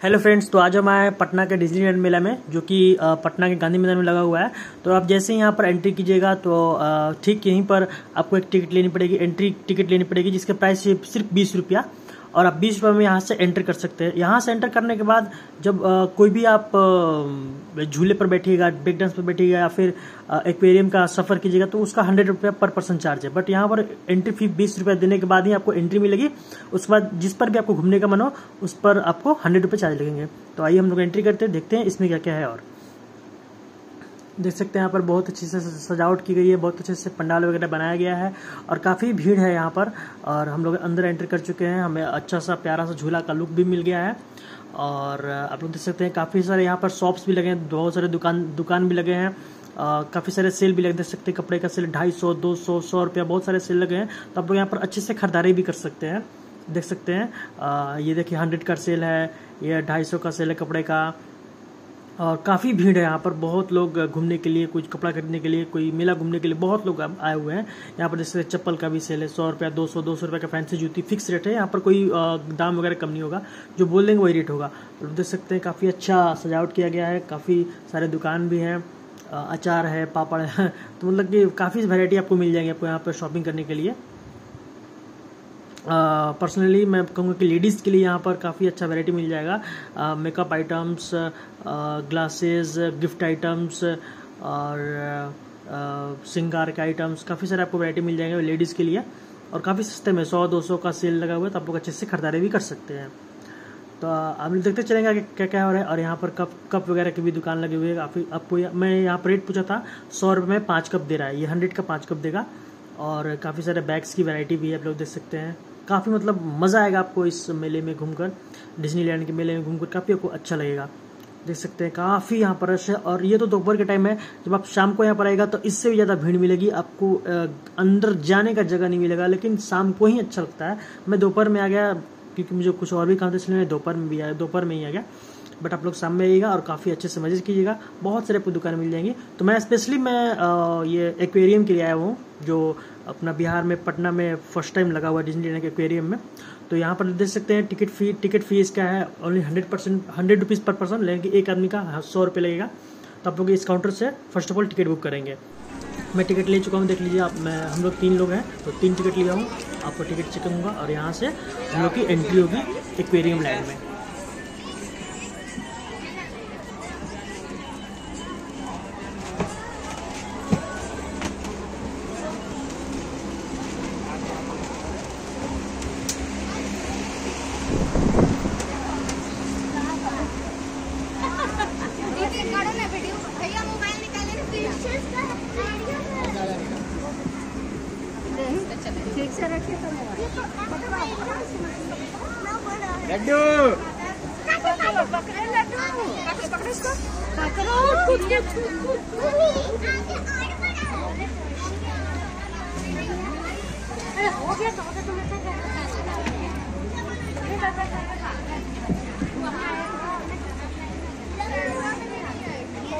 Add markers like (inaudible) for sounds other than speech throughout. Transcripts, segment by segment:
Hello friends तो आज हम आए पटना के डिज्नीलैंड मेला में, जो कि पटना के गांधी मैदान में लगा हुआ है। तो आप जैसे ही यहाँ पर एंट्री कीजिएगा तो ठीक यहीं पर आपको एक टिकट लेनी पड़ेगी एंट्री टिकट लेनी पड़ेगी, जिसका प्राइस सिर्फ़ बीस रुपया। और आप बीस रुपये में यहाँ से एंटर कर सकते हैं। यहाँ से एंटर करने के बाद जब अ, कोई भी आप झूले पर बैठिएगा ब्रेक डांस पर बैठिएगा या फिर एक्वेरियम का सफ़र कीजिएगा तो उसका हंड्रेड रुपया पर पर्सन चार्ज है। बट यहाँ पर एंट्री फ़ी बीस रुपया देने के बाद ही आपको एंट्री मिलेगी। उसके बाद जिस पर भी आपको घूमने का मन हो उस पर आपको हंड्रेड रुपये चार्ज लगेंगे। तो आइए हम लोग एंट्री करते हैं देखते हैं इसमें क्या क्या है और। देख सकते हैं यहाँ पर बहुत अच्छे से सजावट की गई है बहुत अच्छे से पंडाल वगैरह बनाया गया है और काफ़ी भीड़ है यहाँ पर और हम लोग अंदर एंटर कर चुके हैं। हमें अच्छा सा प्यारा सा झूला का लुक भी मिल गया है और आप लोग देख सकते हैं काफ़ी सारे यहाँ पर शॉप्स भी लगे हैं बहुत सारे दुकान दुकान भी लगे हैं काफ़ी सारे सेल भी लगे देख सकते हैं कपड़े का सेल ढाई सौ दो सौ सौ रुपया बहुत सारे सेल लगे हैं। तो आप लोग यहाँ पर अच्छे से खरीदारी भी कर सकते हैं देख सकते हैं। आ, ये देखिए हंड्रेड का सेल है ये ढाई सौ का सेल है कपड़े का। और काफ़ी भीड़ है यहाँ पर। बहुत लोग घूमने के लिए, कुछ कपड़ा खरीदने के लिए, कोई मेला घूमने के लिए बहुत लोग आए हुए हैं। यहाँ पर जैसे चप्पल का भी सेल है, सौ रुपया, दो सौ दो सौ रुपये का फैंसी जूती फिक्स रेट है। यहाँ पर कोई दाम वगैरह कम नहीं होगा। जो बोल देंगे वही रेट होगा। देख सकते हैं काफ़ी अच्छा सजावट किया गया है। काफ़ी सारे दुकान भी हैं अचार है, पापड़ है। (laughs) तो मतलब कि काफ़ी वैरायटी आपको मिल जाएगी आपको यहाँ पर शॉपिंग करने के लिए। पर्सनली मैं कहूँगा कि लेडीज़ के लिए यहाँ पर काफ़ी अच्छा वैरायटी मिल जाएगा। Makeup items glasses gift items और सिंगार के आइटम्स काफ़ी सारे आपको वैरायटी मिल जाएँगे लेडीज़ के लिए। और काफ़ी सस्ते में, सौ, दो सौ का सेल लगा हुआ है तो आप लोग अच्छे से खरीदारी भी कर सकते हैं। तो आप लोग देखते चलेंगे कि क्या क्या हो रहा है। और यहाँ पर कप कप वगैरह की भी दुकान लगी हुई है। काफ़ी, आपको मैं यहाँ पर रेट पूछा था, सौ रुपये में पाँच कप दे रहा है। ये हंड्रेड का पाँच कप देगा। और काफ़ी सारे बैग्स की वैरायटी भी आप लोग देख सकते हैं। काफ़ी मतलब मज़ा आएगा आपको इस मेले में घूमकर डिज्नीलैंड के मेले में घूमकर, काफ़ी आपको अच्छा लगेगा। देख सकते हैं, काफ़ी यहाँ पर रश है, और ये तो दोपहर के टाइम है, जब आप शाम को यहाँ पर आएगा तो इससे भी ज़्यादा भीड़ मिलेगी, आपको अंदर जाने का जगह नहीं मिलेगा, लेकिन शाम को ही अच्छा लगता है। मैं दोपहर में आ गया, क्योंकि मुझे कुछ और भी काम था, इसलिए मैं दोपहर में भी आया दोपहर में ही आ गया। बट आप लोग सामने आइएगा और काफ़ी अच्छे से मज़े कीजिएगा। बहुत सारे आपको दुकानें मिल जाएँगी। तो मैं स्पेशली मैं ये एक्वेरियम के लिए आया हूँ, जो अपना बिहार में, पटना में फ़र्स्ट टाइम लगा हुआ डिज्नीलैंड के एक्वेरियम में। तो यहाँ पर देख सकते हैं टिकट फ़ी टिकट फ़ीस क्या है only hundred percent hundred rupees per person लेकिन एक आदमी का सौ रुपये लगेगा। तो आप लोग इस काउंटर से first of all ticket book करेंगे। मैं टिकट ले चुका हूँ, देख लीजिए आप, मैं, हम लोग तीन लोग हैं तो तीन टिकट लिया हूँ। आपको टिकट चेक करूँगा और यहाँ से हम लोग की एंट्री होगी एक्वेरियम लैंड में ठीक से रखिए तो लड्डू पकड़े लड्डू पकड़ो इसको पकड़ो कूद के अरे हो गया तो हो गया तुम्हें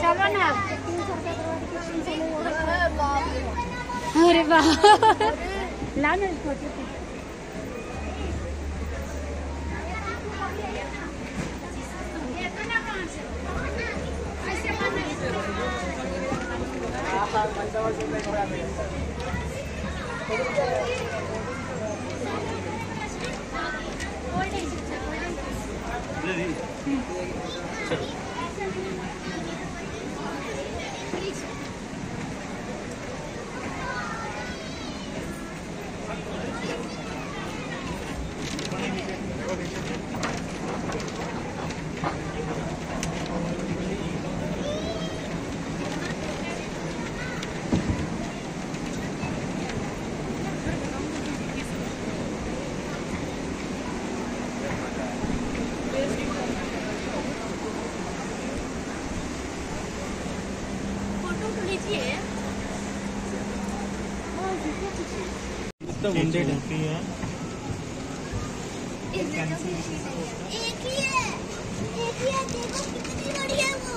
चलो ना अरे वाह ला ना फ़ोटो फ़ोटो तो लीजिए तो वुंडेड है। एक ही है। एक ही है। देखो कितनी बड़ी है वो।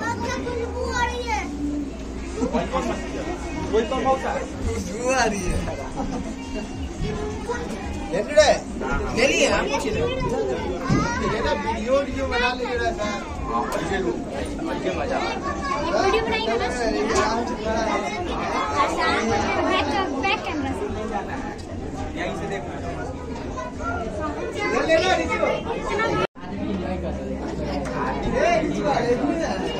Bakın bu जुआ आ रही है। ले ले ले लिए हम कुछ ले ना वीडियो वीडियो बना ले जरा सा पैसे लो पैसे मज़ा वीडियो बनाई ना बैक बैक कैमरा से यहीं से देखो ले लेना रिसीव आदमी लाइक कर दे आदमी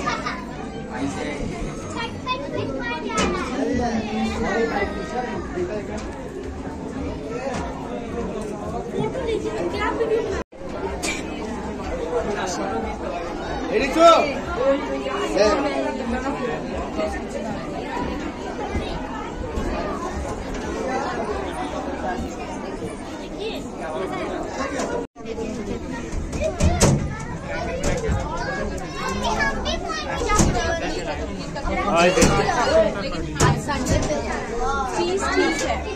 ऐसे ए Please teach it.